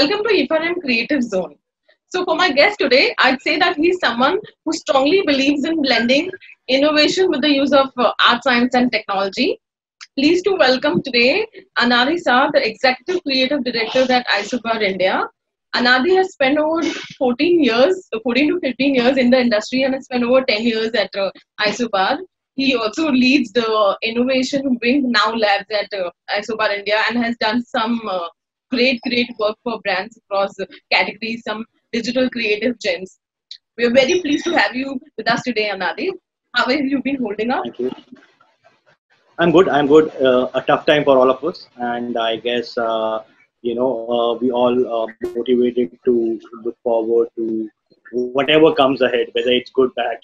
Welcome to e4m Creative Zone. So, for my guest today, I'd say that he's someone who strongly believes in blending innovation with the use of uh, art, science, and technology. Pleased to welcome today Anadi Sah, the Executive Creative Director at Isobar India. Anadi has spent over 14 years, 14 to 15 years in the industry and has spent over 10 years at uh, Isobar. He also leads the innovation wing now labs at uh, Isobar India and has done some uh, great, great work for brands across categories, some digital creative gems. We are very pleased to have you with us today, Anadi. How have you been holding up? I'm good. I'm good. Uh, a tough time for all of us, and I guess uh, you know uh, we all are motivated to look forward to whatever comes ahead, whether it's good, bad.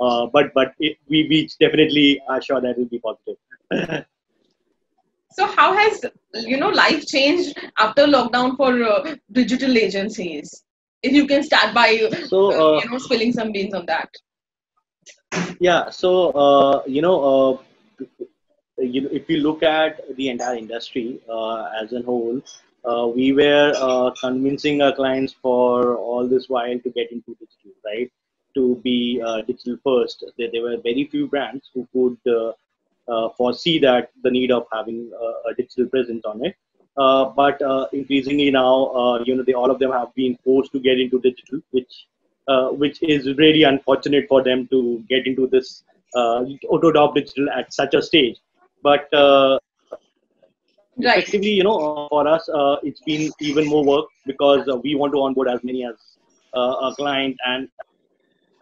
Uh, but but it, we we definitely are sure that will be positive. So how has you know life changed after lockdown for uh, digital agencies? If you can start by So, uh, uh, you know spilling some beans on that. yeah. So uh, you know. Uh, you if you look at the entire industry uh, as a whole, uh, we were uh, convincing our clients for all this while to get into digital, right? To be uh, digital first. There, there were very few brands who could uh, uh, foresee that the need of having uh, a digital presence on it. Uh, but uh, increasingly now, uh, you know, they, all of them have been forced to get into digital, which uh, which is really unfortunate for them to get into this uh, auto digital at such a stage but uh, Right. effectively you know uh, for us uh, it's been even more work because uh, we want to onboard as many as uh, a client and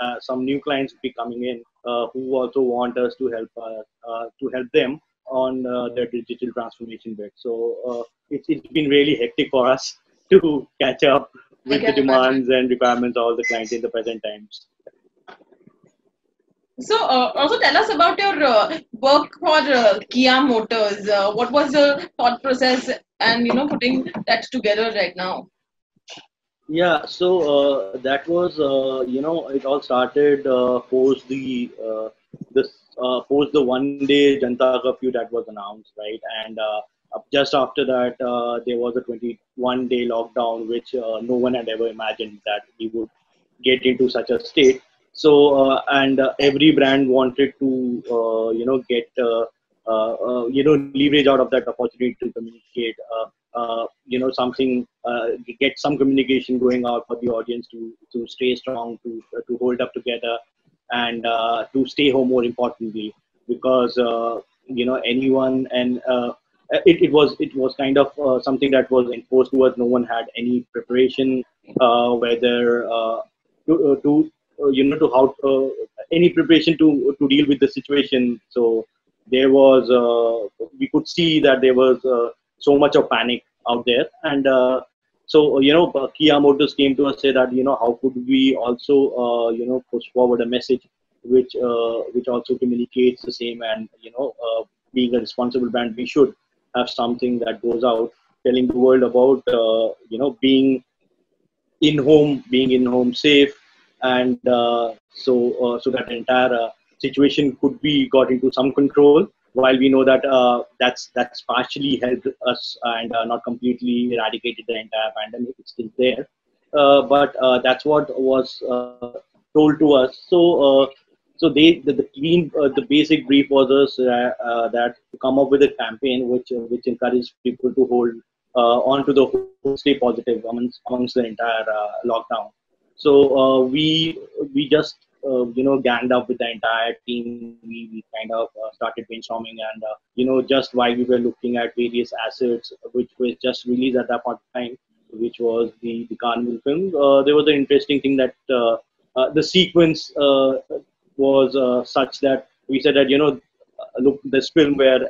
uh, some new clients will be coming in uh, who also want us to help uh, uh, to help them on uh, their digital transformation bit so uh, it's, it's been really hectic for us to catch up with the can imagine. demands and requirements of all the clients in the present times So, uh, also tell us about your uh, work for uh, Kia Motors. Uh, what was the thought process and you know putting that together right now? Yeah, so uh, that was uh, you know it all started uh, post the uh, this uh, post the one day Janta curfew that was announced, right? And uh, just after that, uh, there was a 21 day lockdown, which uh, no one had ever imagined that we would get into such a state. So uh, and uh, every brand wanted to uh, you know get uh, you know leverage out of that opportunity to communicate. Uh, uh, you know something uh, get some communication going out for the audience to to stay strong to to hold up together and uh, to stay home more importantly because uh, you know anyone and uh, it, it was it was kind of uh, something that was enforced towards no one had any preparation uh, whether uh, to, uh, to uh, you know to how uh, any preparation to to deal with the situation so there was uh, we could see that there was uh, so much of panic out there. And uh, so you know kia motors came to us say that you know how could we also uh, you know push forward a message which uh, which also communicates the same and you know uh, being a responsible brand we should have something that goes out telling the world about you know being in home being in home safe. And so so that entire situation could be got into some control while we know that uh, that's that's partially helped us and uh, not completely eradicated the entire pandemic. It's still there. Uh, but uh, that's what was uh, told to us. So uh, so they the, the clean the basic brief was us that to come up with a campaign which which encouraged people to hold on to the stay positive amongst, amongst the entire lockdown. So we we just uh, you know ganged up with the entire team. We, we kind of uh, started brainstorming, and uh, you know just while we were looking at various assets which were just released at that point of time, which was the the Carnival film. Uh, there was an interesting thing that uh, uh, the sequence was such that we said that you know look this film where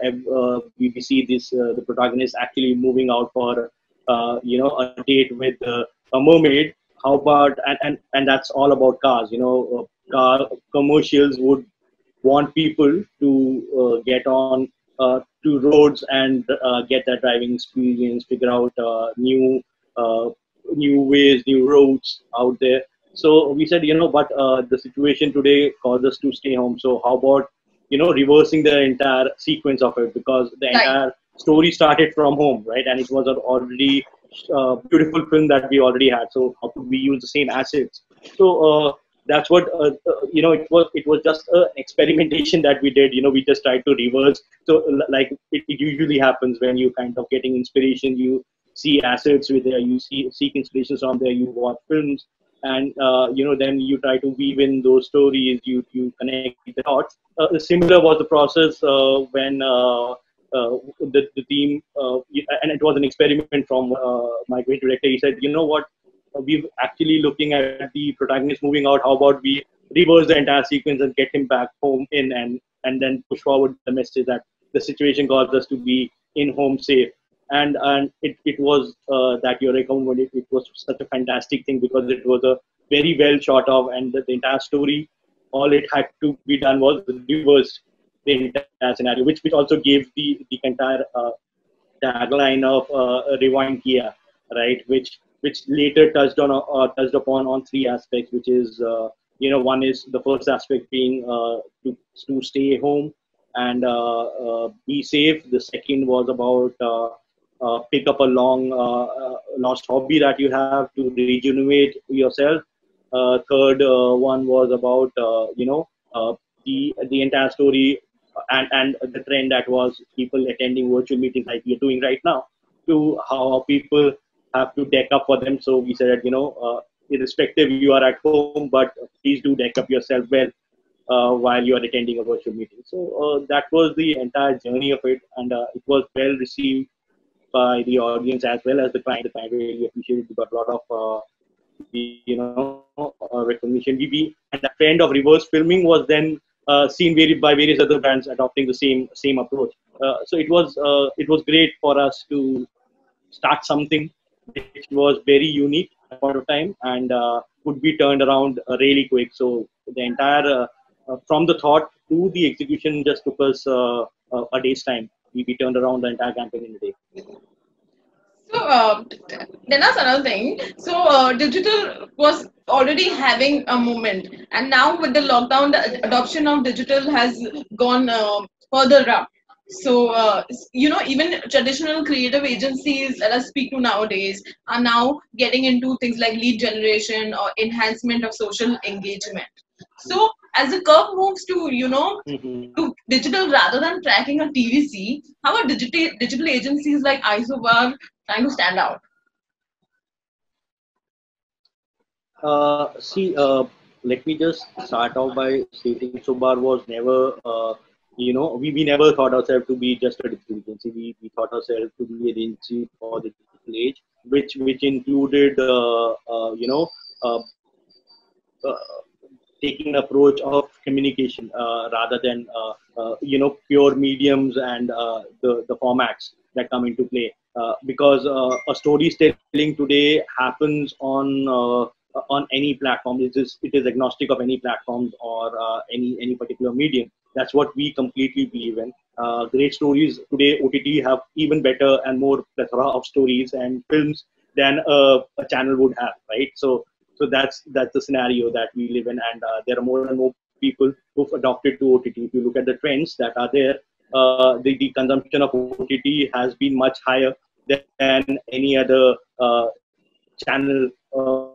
we, see this the protagonist actually moving out for you know a date with a mermaid how about and, and and that's all about cars you know uh, car commercials would want people to uh, get on uh, to roads and uh, get that driving experience figure out uh, new uh, new ways new roads out there. So we said you know but uh, the situation today caused us to stay home. So how about you know reversing the entire sequence of it? Because the Right. entire story started from home right? And it was already uh, beautiful film that we already had. So how could we use the same assets? So uh, that's what uh, uh, you know. It was it was just an experimentation that we did. You know, we just tried to reverse. So like it, it usually happens when you kind of getting inspiration. You see assets with there. You see seek inspirations from there. You watch films, and uh, you know then you try to weave in those stories. You you connect the dots. Similar was the process when the, the team, uh, and it was an experiment from uh, my great director. He said, you know what, we're actually looking at the protagonist moving out. How about we reverse the entire sequence and get him back home in and, and then push forward the message that the situation caused us to be in home safe. And, and it, it was uh, that your recommend it, it was such a fantastic thing because it was a very well shot of and the, the entire story all it had to be done was reversed the entire scenario, which which also gave the the entire uh, tagline of uh, Rewind Kia, right? Which which later touched on uh, touched upon on three aspects, which is uh, you know one is the first aspect being uh, to to stay home and uh, uh, be safe. The second was about pick up a long lost hobby that you have to rejuvenate yourself. Third one was about you know the the entire story and and the trend that was people attending virtual meetings like we're doing right now to how people have to deck up for them. So we said, you know, uh, irrespective you are at home, but please do deck up yourself well uh, while you are attending a virtual meeting. So uh, that was the entire journey of it, and uh, it was well received by the audience as well as the client. The client really appreciated. We got a lot of uh, you know uh, recognition. We and the trend of reverse filming was then seen by various other brands adopting the same same approach. Uh, so it was uh, it was great for us to start something which was very unique at point of time and could be turned around really quick. So the entire from the thought to the execution just took us a day's time. We, we turned around the entire campaign in a day. So uh, then that's another thing. So uh, digital was already having a movement, and now with the lockdown, the adoption of digital has gone uh, further up. So uh, you know, even traditional creative agencies that I speak to nowadays are now getting into things like lead generation or enhancement of social engagement. So as the curve moves to you know Mhm. to digital rather than tracking a TVC, how are digital digital agencies like Isobar trying to stand out? Uh, see, uh, let me just start off by stating Isobar was never, uh, you know, we, we never thought ourselves to be just a digital agency. We, we thought ourselves to be an agency for the digital age, which which included, uh, uh, you know, uh, taking an approach of communication rather than, you know, pure mediums and the, the formats that come into play. Because a storytelling today happens on on any platform. It is it is agnostic of any platforms or uh, any any particular medium. That's what we completely believe in. Uh, great stories today. OTT have even better and more plethora of stories and films than a, a channel would have. Right. So so that's that's the scenario that we live in, and uh, there are more and more people who've adopted to OTT. If you look at the trends that are there, uh, the, the consumption of OTT has been much higher than any other uh, channel uh,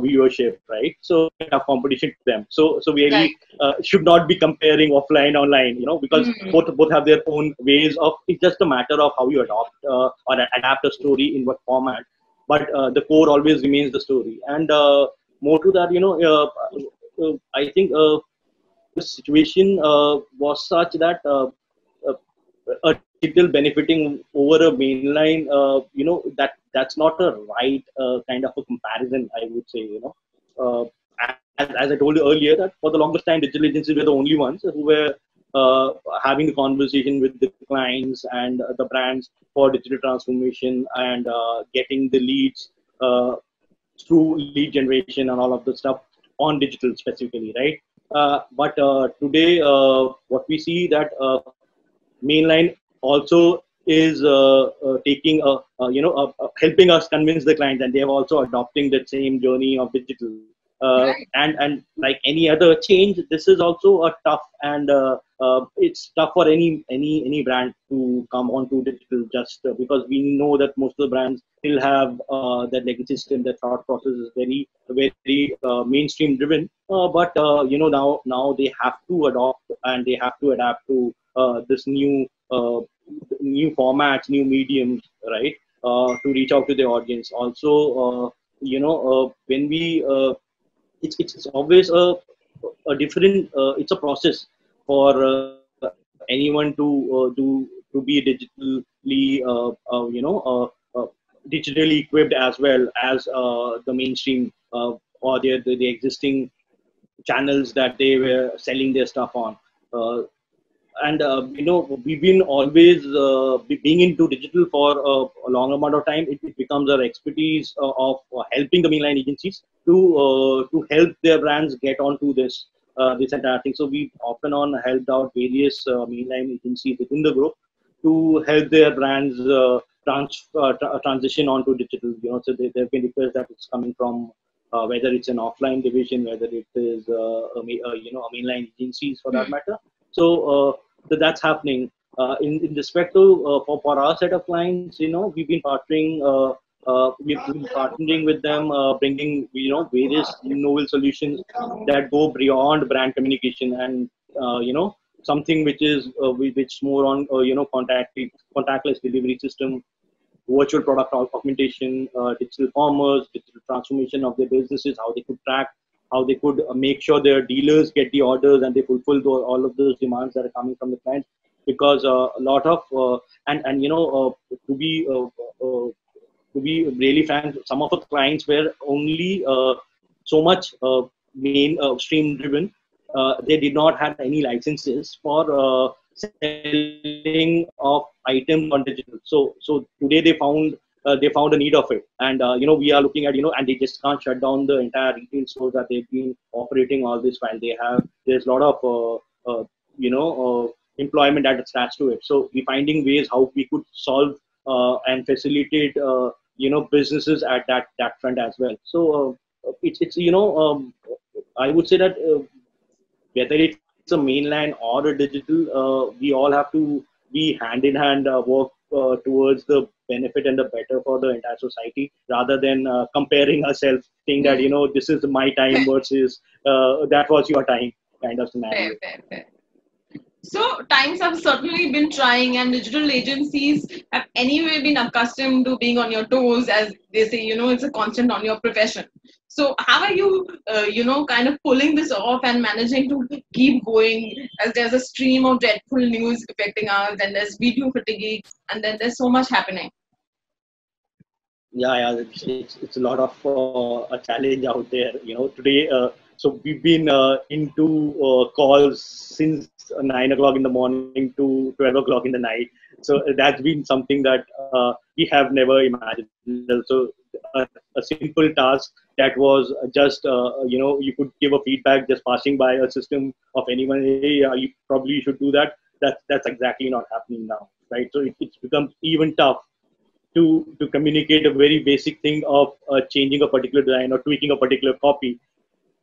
viewership, right? So we have competition to them. So so we really uh, should not be comparing offline online, you know, because Mhm. both both have their own ways of. It's just a matter of how you adopt uh, or adapt a story in what format. But uh, the core always remains the story. And uh, more to that, you know, uh, uh, I think uh, the situation uh, was such that a digital benefiting over a mainline, uh, you know, that that's not a right uh, kind of a comparison. I would say, you know, uh, as, as I told you earlier, that for the longest time, digital agencies were the only ones who were uh, having the conversation with the clients and the brands for digital transformation and uh, getting the leads uh, through lead generation and all of the stuff on digital specifically, right? Uh, but today, what we see that mainline also is uh, uh, taking a, uh, you know uh, uh, helping us convince the client and they are also adopting that same journey of digital uh, Right. and and like any other change, this is also a tough and uh, uh, it's tough for any any any brand to come onto digital just uh, because we know that most of the brands still have uh, their legacy system. Their thought process is very very uh, mainstream driven. Uh, but uh, you know now now they have to adopt and they have to adapt to uh, this new uh, new formats, new mediums, right? Uh, to reach out to the audience. Also, uh, you know, uh, when we, uh, it's, it's it's always a a different. Uh, it's a process for anyone to do to be digitally, you know, digitally equipped as well as the mainstream or the, the the existing channels that they were selling their stuff on. Uh, and uh, you know we've been always uh, being into digital for uh, a long amount of time. It, it becomes our expertise uh, of uh, helping the mainline agencies to uh, to help their brands get onto this uh, this entire thing. So we've often on helped out various uh, mainline agencies within the group to help their brands uh, trans- uh, tra- transition onto digital. You know so there have been requests that it's coming from uh, whether it's an offline division whether it is uh, a, you know a mainline agencies for that Hmm. matter so, uh, that's happening. Uh, in, in respect to uh, for, for our set of clients, you know, we've been partnering. Uh, we've been partnering with them, uh, bringing you know various novel solutions that go beyond brand communication and uh, you know something which is whi- which more on you know contact contactless delivery system, virtual product augmentation, digital commerce, digital transformation of their businesses, how they could track how they could uh, make sure their dealers get the orders and they fulfill all of those demands that are coming from the clients. Because uh, a lot of uh, and and you know uh, to be uh, uh, to be really frank some of the clients were only so much main stream driven. They did not have any licenses for selling of items on digital. So so today they found they found a need of it. And uh, you know we are looking at you know and they just can't shut down the entire retail stores that they've been operating all this while. They have there's a lot of uh, uh, you know uh, employment that attached to it. So we're finding ways how we could solve uh, and facilitate uh, you know businesses at that that front as well. So uh, it's it's you know um, i would say that uh, whether it's a mainline or a digital uh, we all have to be hand in hand uh, work uh, towards the benefit and the better for the entire society rather than uh, comparing ourselves saying that you know this is my time versus uh, that was your time kind of scenario Fair, fair, fair. So times have certainly been trying, and digital agencies have anyway been accustomed to being on your toes, as they say. You know, it's a constant on your profession. So how are you, uh, you know, kind of pulling this off and managing to keep going as there's a stream of dreadful news affecting us, and there's video fatigue, and then there's so much happening. yeah yeah it's, it's, it's a lot of uh, a challenge out there you know. Today uh, so we've been uh, into uh, calls since 9 o'clock in the morning to 12 o'clock in the night. So that's been something that uh, we have never imagined. So a, a simple task that was just uh, you know you could give a feedback just passing by a system of anyone hey uh, you probably should do that that's that's exactly not happening now right so it, it's become even tough to to communicate a very basic thing of uh, changing a particular design or tweaking a particular copy.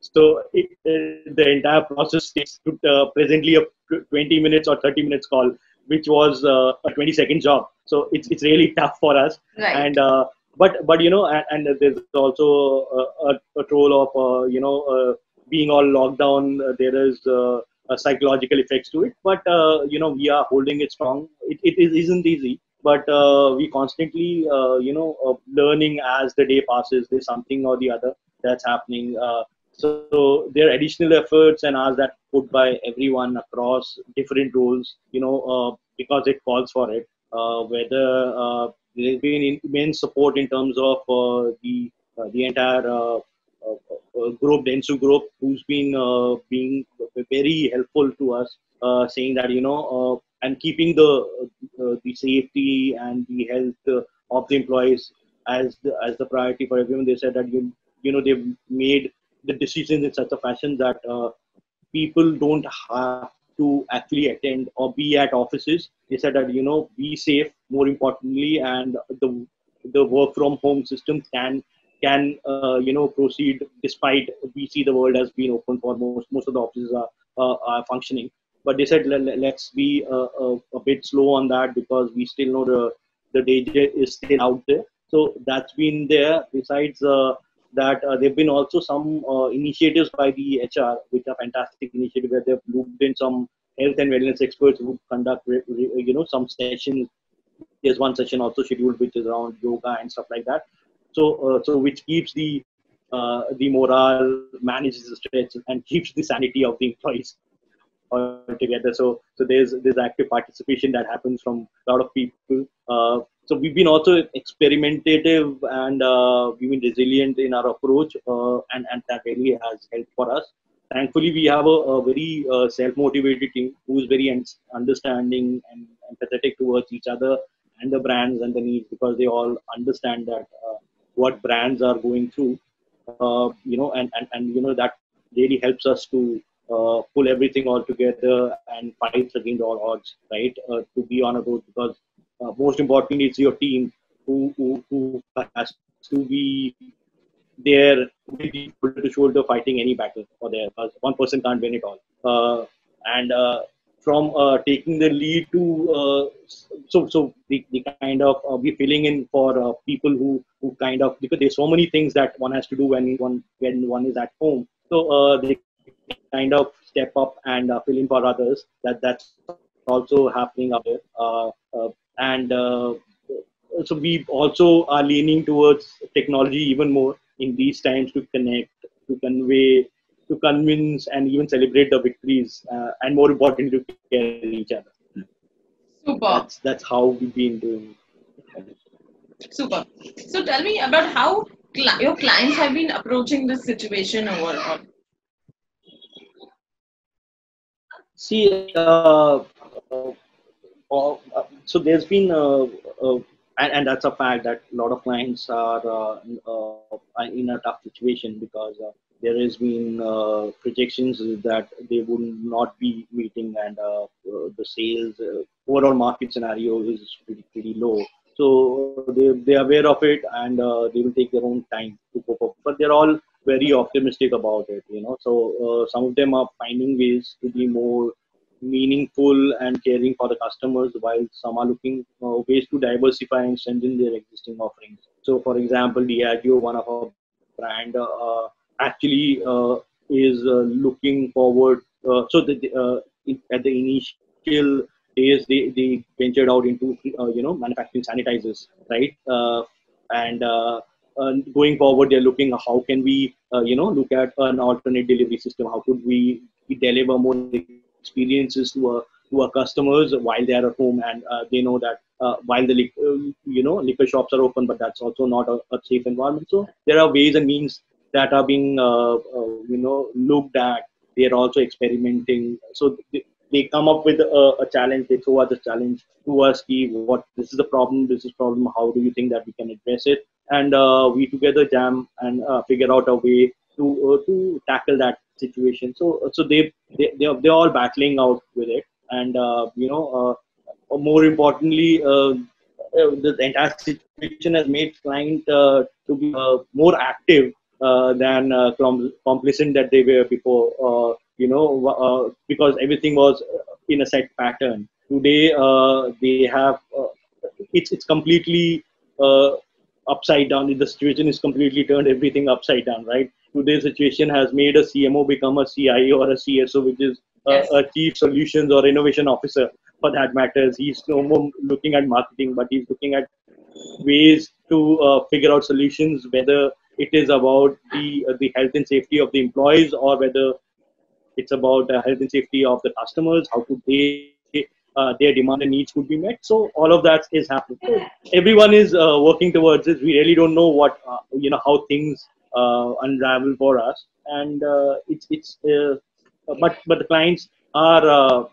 So it, uh, the entire process takes uh, presently a 20 minutes or 30 minutes call, which was uh, a 20 second job. So it's it's really tough for us. Right. And uh, but but you know, and, and there's also a, a, a troll of uh, you know uh, being all locked down. Uh, there is uh, a psychological effects to it, but you know we are holding it strong. It, it is- isn't easy but we constantly you know learning as the day passes there's something or the other that's happening uh, so there are additional efforts and hours that put by everyone across different roles you know uh, because it calls for it uh, whether uh, there's been immense support in terms of uh, the uh, the entire uh, group Dentsu group who's been being very helpful to us saying that you know and keeping the the safety and the health of the employees as the, as the priority for everyone. They said that you you know they've made the decisions in such a fashion that uh, people don't have to actually attend or be at offices. They said that you know be safe more importantly, and the the work from home system can can uh, you know proceed despite we see the world has been open for most most of the offices are, uh, are functioning. But they said let, us be a, a, a, bit slow on that because we still know the the danger is still out there. So that's been there. Besides uh, that uh, there have been also some uh, initiatives by the hr which are fantastic initiatives where they've looped in some health and wellness experts who conduct you know some sessions. There's one session also scheduled which is around yoga and stuff like that. So uh, so which keeps the uh, the morale manages the stress and keeps the sanity of the employees altogether. So so there's there's active participation that happens from a lot of people uh, so we've been also experimentative and uh, we've been resilient in our approach uh, and and that really has helped for us. Thankfully we have a, a very uh, self-motivated team who is very understanding and empathetic towards each other and the brands and the needs because they all understand that uh, what brands are going through uh, you know and, and and you know that really helps us to uh, pull everything all together and fight against all odds right to be on a road because uh, most importantly it's your team who, who, who has to be there shoulder to shoulder fighting any battle for because one person can't win it all. Uh, and uh, from uh, taking the lead to uh, so so the, the kind of uh, we filling in for uh, people who who kind of because there's so many things that one has to do when one when one is at home. So uh, they kind of step up and uh, fill in for others. That that's also happening up there and so we also are leaning towards technology even more in these times to connect to convey to convince and even celebrate the victories, uh, and more importantly, to care each other. Super. That's, that's how we've been doing. Super. So tell me about how cl- your clients have been approaching this situation overall. See, uh, uh, uh, so there's been, uh, uh, and, and, that's a fact that a lot of clients are uh, in a tough situation because there has been uh, projections that they would not be meeting and uh, uh, the sales uh, overall market scenario is pretty, pretty low. So they, they are aware of it and uh, they will take their own time to cope up. But they're all very optimistic about it you know. So uh, some of them are finding ways to be more meaningful and caring for the customers while some are looking uh, ways to diversify and strengthen their existing offerings so for example diageo one of our brand uh, uh, actually uh, is uh, looking forward. Uh, so the, at the initial days, they, they ventured out into you know manufacturing sanitizers, right? and going forward, they're looking how can we you know look at an alternate delivery system? How could we deliver more experiences to our to our customers while they are at home and uh, they know that uh, while the uh, you know liquor shops are open but that's also not a, a, safe environment. So there are ways and means that are being uh, uh, you know looked at. They are also experimenting. So they, they come up with a, a, challenge. They throw us a challenge to us what this is the problem this is problem how do you think that we can address it? And uh, we together jam and uh, figure out a way to to tackle that situation so so they they they are, they're all battling out with it and uh, you know more importantly the entire situation has made client to be more active uh, than uh, complacent that they were before. Uh, you know, uh, because everything was in a set pattern. Today, uh, they have it's it's completely upside down. The situation is completely turned everything upside down. Right? Today's situation has made a CMO become a CIO or a CSO, which is yes. a chief solutions or innovation officer for that matters. He's no more looking at marketing, but he's looking at ways to uh, figure out solutions, whether it is about the uh, the health and safety of the employees or whether it's about uh, health and safety of the customers how could they uh, their demand and needs could be met so all of that is happening so everyone is uh, working towards this. we really don't know what uh, you know how things Uh, unravel for us and uh, it's it's uh, but but the clients are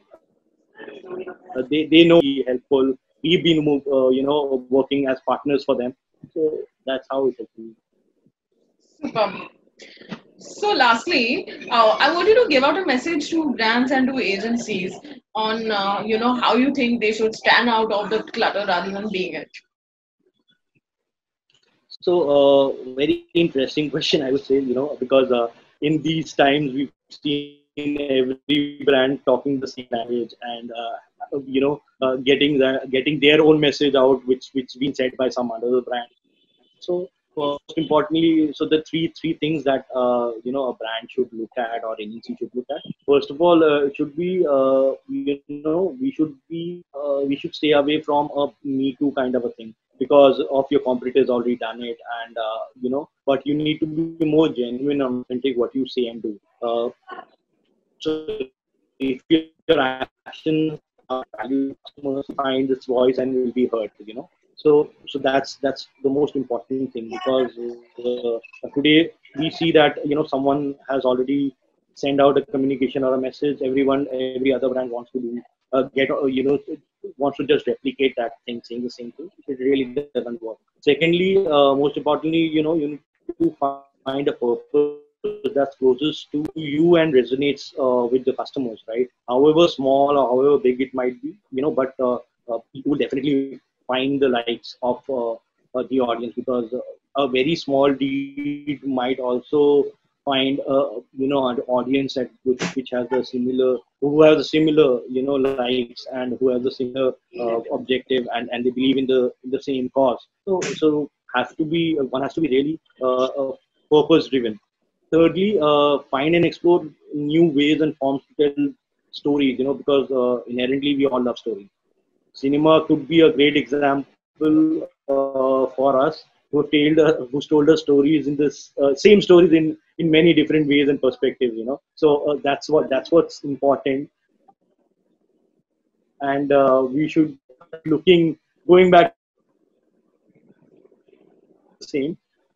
they, they know be helpful we've been you know working as partners for them so that's how it been Super. So, lastly, uh, I want you to give out a message to brands and to agencies on, uh, you know, how you think they should stand out of the clutter rather than being it. So, uh, very interesting question, I would say, you know, because uh, in these times we've seen every brand talking the same language and, uh, you know, uh, getting the, getting their own message out, which which been said by some other brand. So, most importantly, so the three three things that uh, you know a brand should look at or agency should look at. First of all, uh, it should be uh, you know we should be uh, we should stay away from a me too kind of a thing because of your competitors already done it and uh, you know but you need to be more genuine and authentic what you say and do uh, so if your actions value find this voice and will be heard you know so so that's that's the most important thing because uh, today we see that you know someone has already sent out a communication or a message everyone every other brand wants to do uh, get uh, you know wants to just replicate that thing, saying the same thing. It really doesn't work. Secondly, uh, most importantly, you know, you need to find a purpose that's closest to you and resonates uh, with the customers, right? However small or however big it might be, you know, but uh, uh, people definitely find the likes of uh, uh, the audience because a very small deed might also find a you know an audience that which, which has a similar who has a similar you know likes and who has a similar uh, objective and, and they believe in the in the same cause. So so has to be one has to be really uh, uh, purpose driven thirdly uh, find and explore new ways and forms to tell stories you know because uh, inherently we all love stories cinema could be a great example uh, for us who told uh, who told us stories in this uh, same stories in in many different ways and perspectives you know. So uh, that's what that's what's important. And uh, we should looking going back the same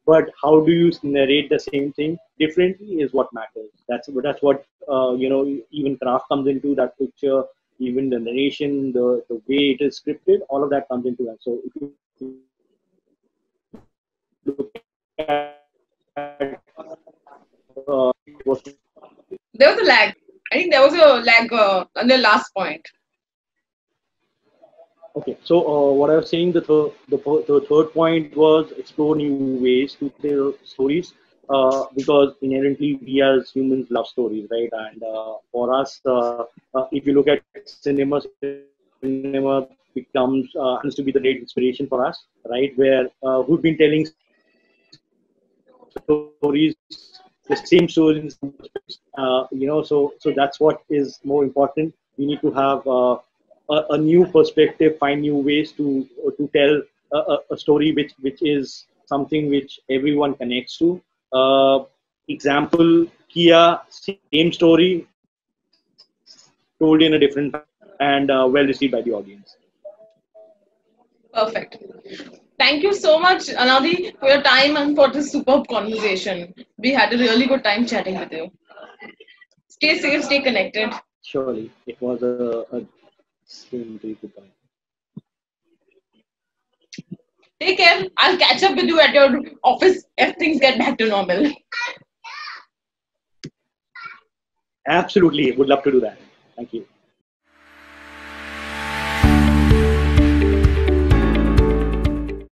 but how do you narrate the same thing differently is what matters. That's that's what uh, you know even craft comes into that picture even the narration the the way it is scripted all of that comes into that so if you look at uh, there was a lag. I think there was a lag uh, on the last point. Okay, so uh, what I was saying, the, third the, the third point was explore new ways to tell stories uh, because inherently we as humans love stories, right? And uh, for us, uh, uh, if you look at cinema, cinema becomes uh, happens to be the great inspiration for us, right? Where we've been telling stories the same stories you know so so that's what is more important we need to have a, a, new perspective find new ways to to tell a, a, story which which is something which everyone connects to uh, example kia same story told in a different and uh, well received by the audience perfect Thank you so much, Anadi, for your time and for this superb conversation. We had a really good time chatting with you. Stay safe, stay connected. Surely, it was a, a extremely good time. Take care. I'll catch up with you at your office if things get back to normal. Absolutely. Would love to do that. Thank you.